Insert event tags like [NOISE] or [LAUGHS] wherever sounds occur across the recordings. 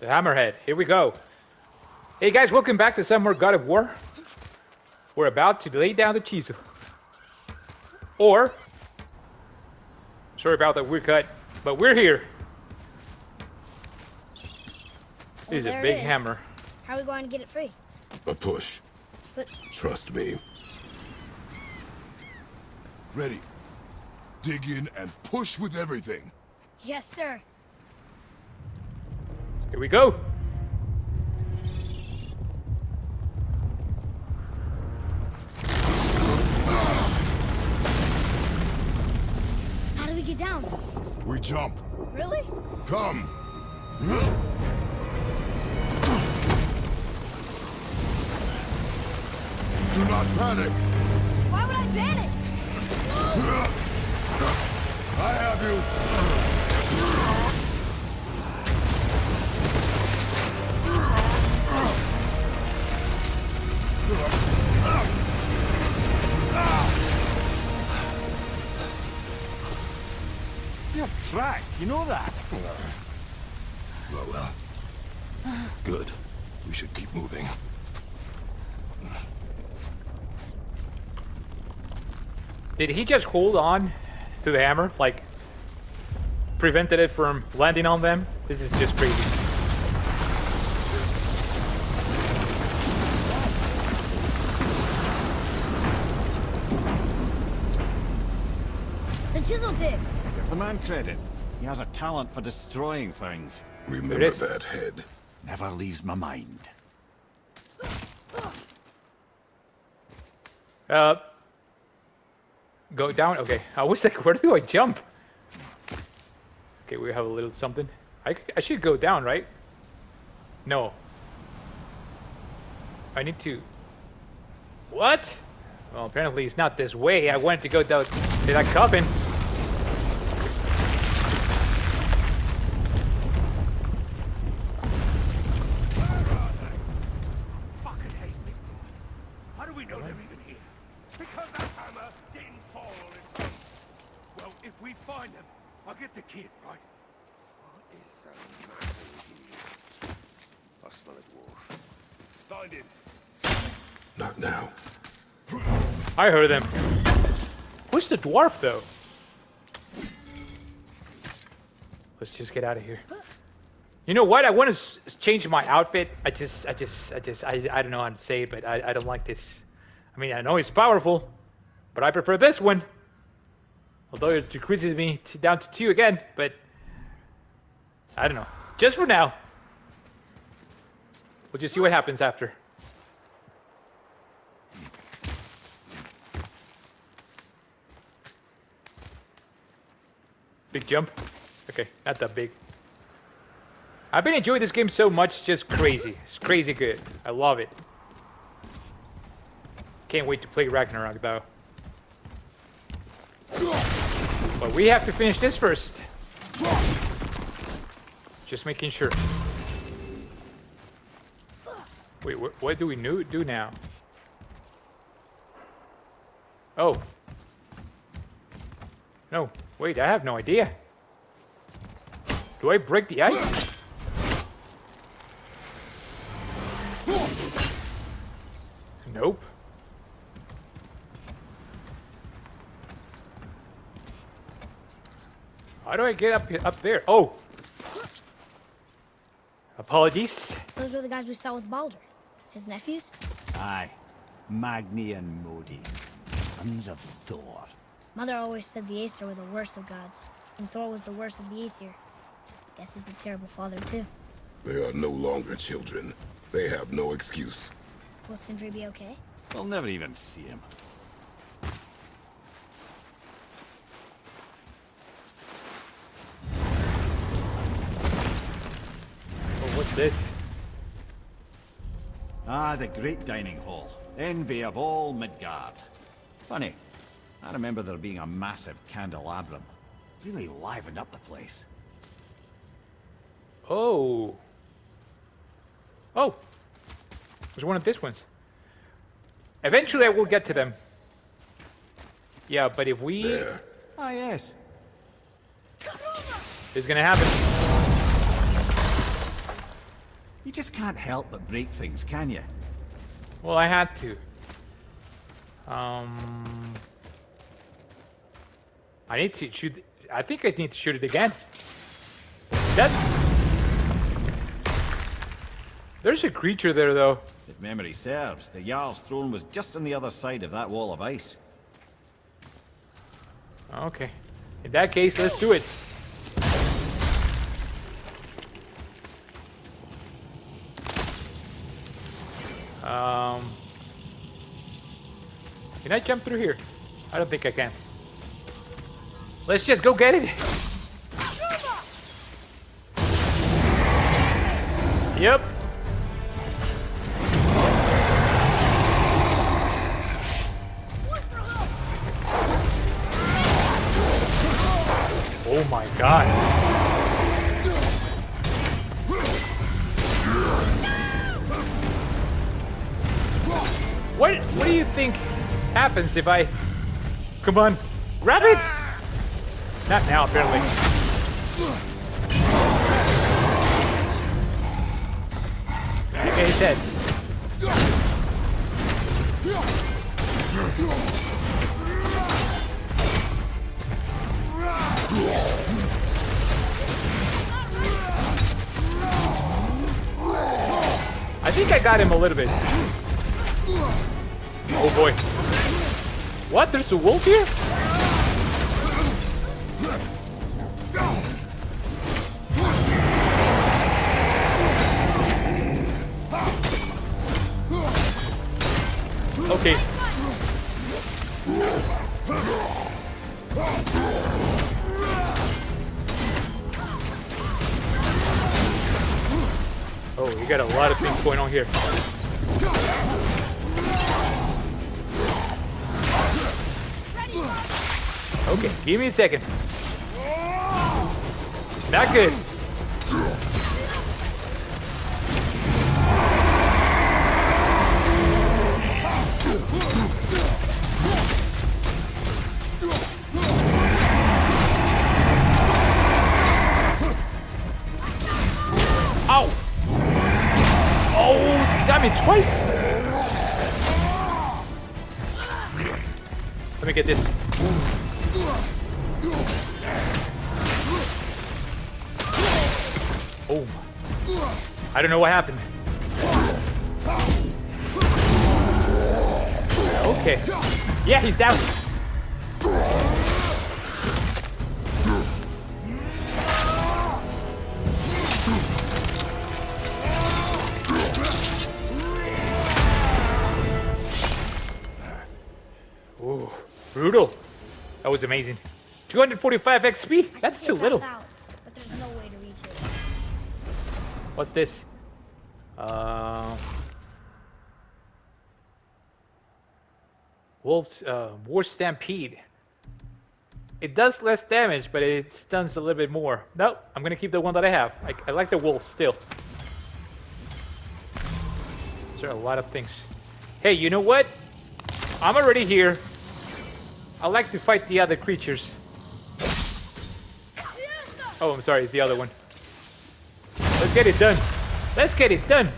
The Hammerhead. Here we go. Hey guys, welcome back to some more God of War. We're about to lay down the chisel. Or, sorry about that weird cut, but we're here. Well, This is a big is. hammer. How are we going to get it free? A push. But Trust me. Ready. Dig in and push with everything. yes, sir. Here we go. How do we get down? We jump. Really? Come. Do not panic. Why would I panic? I have you. You know that? Well, well. Good. We should keep moving. Did he just hold on to the hammer? Like, prevented it from landing on them? This is just crazy. The chisel tip. Give the man credit. He has a talent for destroying things. Remember that head. Never leaves my mind. Uh, go down. Okay, I was like, [LAUGHS] where do I jump? Okay, we have a little something. I I should go down, right? No. I need to. What? Well, apparently it's not this way. I wanted to go down to that coffin. fucking hate me. How do we know they're even here? Because that hammer didn't fall on its own. Well, if we find them, I'll get the kid, right? What is so matter with you? I smell a dwarf. Find. Not now. I heard them. Who's the dwarf, though? Let's just get out of here. You know what? I want to change my outfit. I just, I just, I just, I, I don't know how to say it, but I, I don't like this. I mean, I know it's powerful, but I prefer this one. Although it decreases me to, down to two again, but I don't know. Just for now. We'll just see what happens after. Big jump. Okay, not that big. I've been enjoying this game so much, just crazy. It's crazy good. I love it. Can't wait to play Ragnarok though. But we have to finish this first. Just making sure. Wait, wh- what do we do now? Oh. No, wait, I have no idea. Do I break the ice? Nope. How do I get up up there? Oh. Apologies. Those were the guys we saw with Baldur. His nephews? Aye. Magni and Modi. Sons of Thor. Mother always said the Aesir were the worst of gods, and Thor was the worst of the Aesir. Guess he's a terrible father too. They are no longer children. They have no excuse. Will Sindri be okay? We'll never even see him. This? Ah, the great dining hall. Envy of all Midgard. Funny. I remember there being a massive candelabrum. Really livened up the place. Oh. Oh. There's one of these ones. Eventually I will get to them. Yeah, but if we... There. Ah, yes. It's gonna happen. Just can't help but break things, can you? Well, I had to. Um, I need to shoot. I think I need to shoot it again. That. There's a creature there, though. If memory serves, the Jarl's throne was just on the other side of that wall of ice. Okay. In that case, let's do it. Um, can I jump through here? I don't think I can. Let's just go get it. Yep. Oh my god. What what do you think happens if I come on grab it? Not now apparently. Okay, he's dead. I think I got him a little bit. Oh boy. What? There's a wolf here? Okay. Oh, you got a lot of things going on here. Okay, give me a second. Not good. Ow! Oh, got me twice. Let me get this. Oh. I don't know what happened. Okay. Yeah, he's down. Brutal. That was amazing. 245 XP? That's too little. Out, but there's no way to reach it. What's this? Uh, Wolf's uh, War Stampede. It does less damage, but it stuns a little bit more. No, I'm gonna keep the one that I have. I, I like the wolf still. There are a lot of things. Hey, you know what? I'm already here. I like to fight the other creatures. Oh, I'm sorry, it's the other one. Let's get it done. Let's get it done.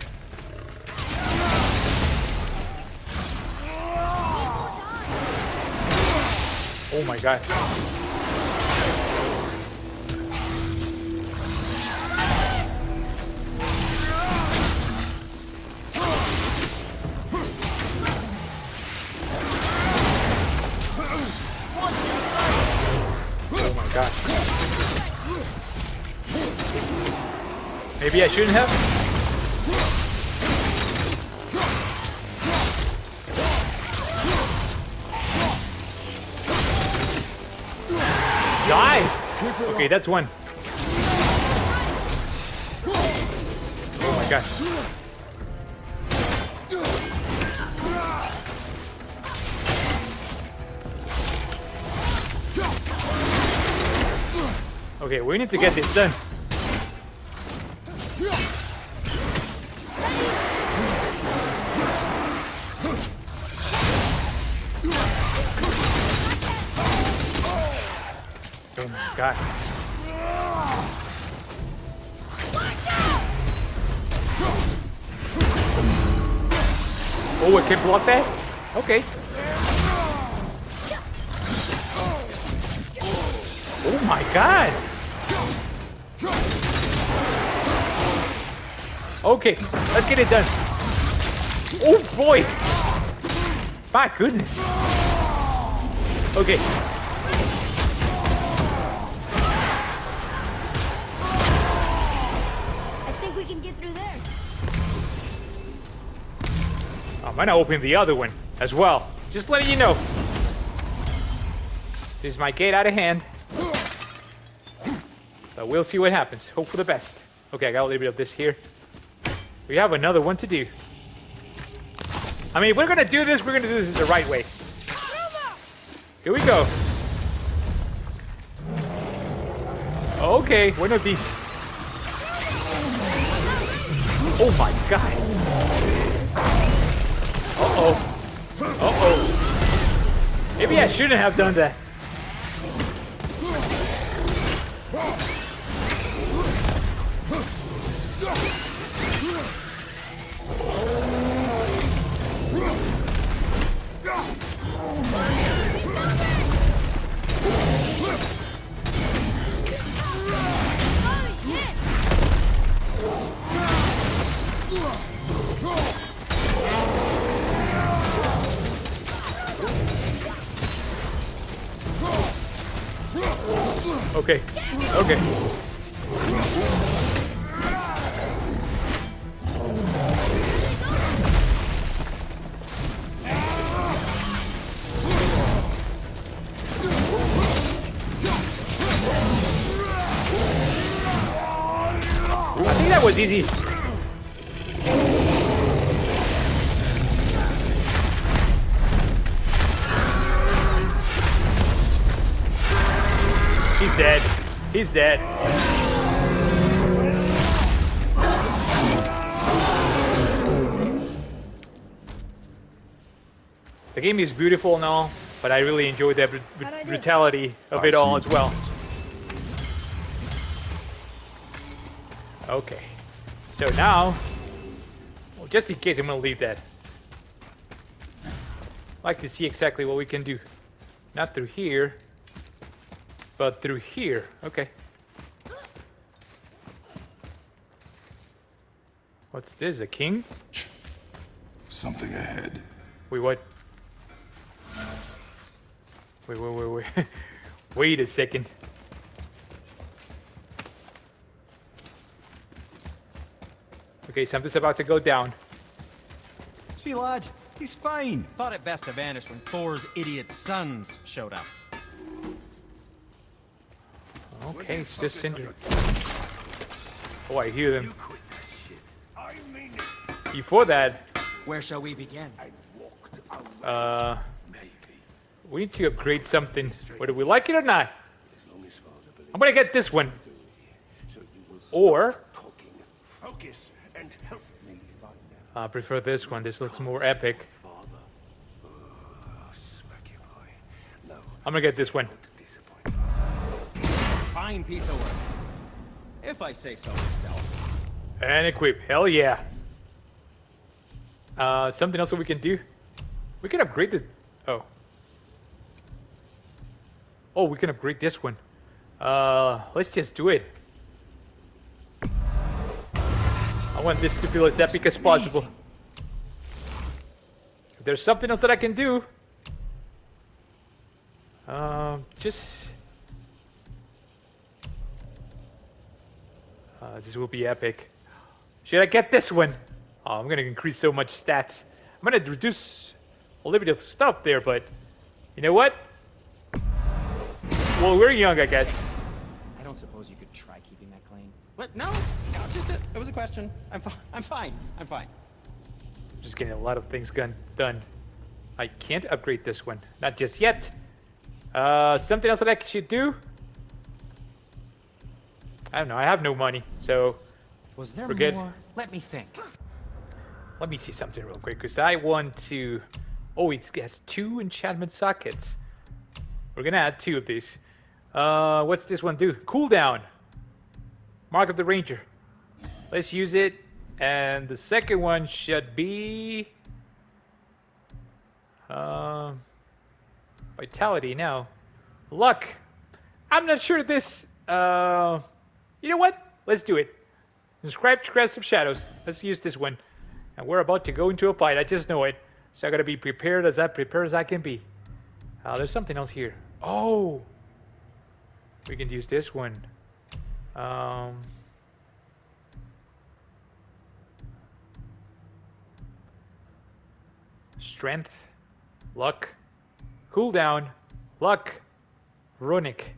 Oh my god. Maybe I shouldn't have? Die! Okay, that's one. Oh my god. Okay, we need to get this done. Oh god. Oh, I can block that? Okay. Oh my god! Okay, let's get it done. Oh boy! My goodness. Okay. I'm gonna open the other one as well. Just letting you know. This is my gate out of hand. So we'll see what happens. Hope for the best. Okay, I got a little bit of this here. We have another one to do. I mean, if we're gonna do this, we're gonna do this the right way. Here we go. Okay, one of these. Oh my god. Maybe I shouldn't have done that. Okay. Okay. I think that was easy. Dead. He's dead. The game is beautiful and all, but I really enjoyed the br- How'd I do? brutality of it all as well. Okay. So now, well, just in case, I'm gonna leave that. like to see exactly what we can do. Not through here, but through here. Okay. What's this? A king? Something ahead. Wait, what? Wait, wait, wait, wait. [LAUGHS] wait a second. Okay, something's about to go down. See, lad, he's fine. Thought it best to vanish when Thor's idiot sons showed up. Okay, it's just Sindri. Oh, I hear them. You quit that shit. I mean it. Before that, Where shall we begin? I walked away. uh, Maybe. we need to upgrade something, whether we like it or not. As long as Father believes I'm gonna get this one. so you will Or. Focus and help me find them. I prefer this one. This looks more epic. Father. Smack you, boy. No, I'm gonna get this one. Fine piece of work. If I say so myself. And equip. Hell yeah. Uh, something else that we can do? We can upgrade the... Oh. Oh, we can upgrade this one. Uh, let's just do it. I want this to feel as epic as possible. If there's something else that I can do... Um, just... Uh, this will be epic. Should I get this one? Oh, I'm gonna increase so much stats. I'm gonna reduce a little bit of stuff there, but you know what? Well, we're young, I guess. I don't suppose you could try keeping that clean. What? No, no, just a, it was a question. I'm fine. I'm fine. I'm fine. Just getting a lot of things gun done. I can't upgrade this one, not just yet. Uh, something else that I should do? I don't know. I have no money, so Was there Forget- more? Let me think. let me see something real quick, because I want to. Oh, it has two enchantment sockets. We're gonna add two of these. Uh, what's this one do? Cooldown. Mark of the Ranger. Let's use it. And the second one should be. Uh, vitality now. Luck. I'm not sure this. Uh, you know what? Let's do it. Inscribed Crest of Shadows. Let's use this one. And we're about to go into a fight. I just know it. So I gotta be prepared as I prepared as I can be. Uh, there's something else here. Oh, we can use this one. Um, strength, luck, cooldown, luck, runic.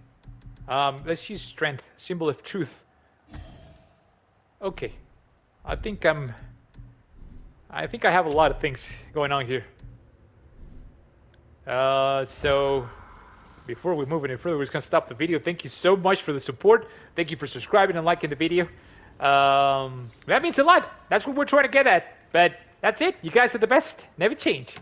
Um, let's use strength, symbol of truth. Okay, I think I'm. I think I have a lot of things going on here. Uh, so before we move any further, we're just gonna stop the video. Thank you so much for the support. Thank you for subscribing and liking the video. Um, that means a lot. That's what we're trying to get at. But that's it. You guys are the best. Never change.